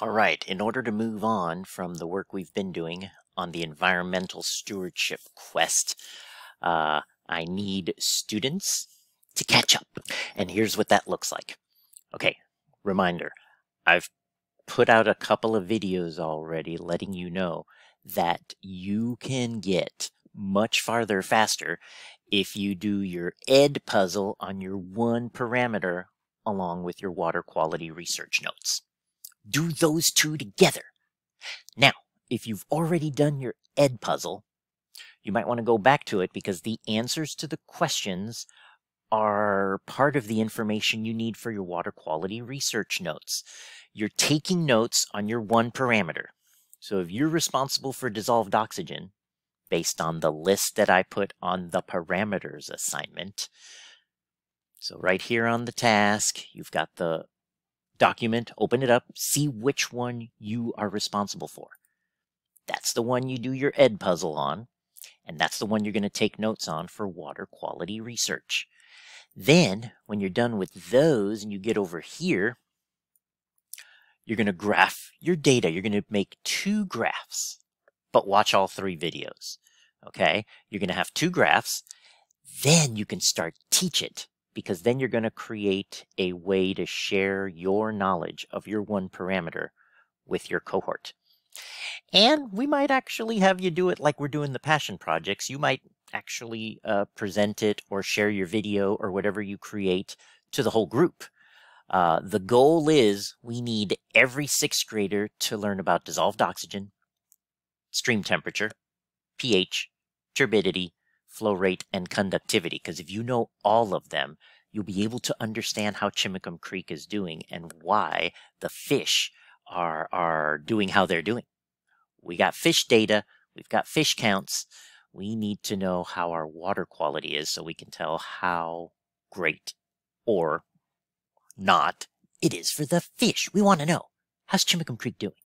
All right, in order to move on from the work we've been doing on the environmental stewardship quest, uh, I need students to catch up. And here's what that looks like. Okay, reminder, I've put out a couple of videos already letting you know that you can get much farther faster if you do your Edpuzzle on your one parameter along with your water quality research notes. Do those two together. Now, if you've already done your Edpuzzle, you might want to go back to it because the answers to the questions are part of the information you need for your water quality research notes. You're taking notes on your one parameter. So if you're responsible for dissolved oxygen, based on the list that I put on the parameters assignment, so right here on the task, you've got the document, open it up, see which one you are responsible for. That's the one you do your Edpuzzle on, and that's the one you're going to take notes on for water quality research. Then, when you're done with those and you get over here, you're going to graph your data. You're going to make two graphs, but watch all three videos. Okay? You're going to have two graphs. Then you can start teach it because then you're going to create a way to share your knowledge of your one parameter with your cohort. And we might actually have you do it like we're doing the passion projects. You might actually uh, present it or share your video or whatever you create to the whole group. Uh, the goal is we need every sixth grader to learn about dissolved oxygen, stream temperature, pH, turbidity, flow rate, and conductivity. Because if you know all of them, you'll be able to understand how Chimacum Creek is doing and why the fish are, are doing how they're doing. We got fish data, we've got fish counts. We need to know how our water quality is so we can tell how great or not it is for the fish. We want to know how's Chimacum Creek doing?